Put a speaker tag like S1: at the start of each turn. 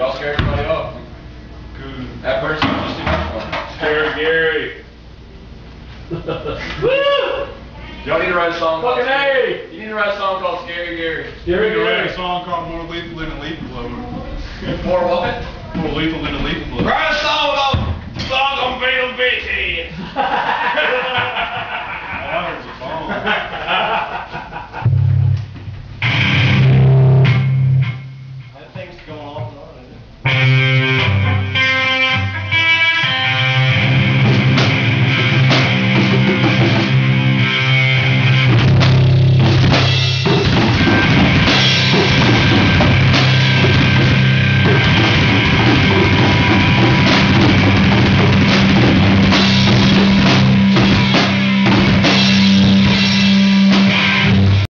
S1: Y'all scare everybody off. That person just did
S2: Scary Gary.
S3: Woo!
S1: Y'all need to write a song.
S3: Fucking A!
S1: You need to write a song called Scary Gary.
S3: Scary
S4: Gary. write a song called More Lethal Than a Leaf Blower.
S1: More what?
S4: More Lethal Than a Leaf Blower. Right!